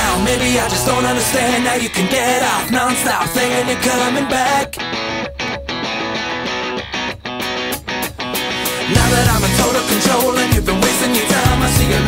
now, maybe I just don't understand Now you can get off non-stop thinking you're coming back Now that I'm in total control and you've been wasting your time I see you.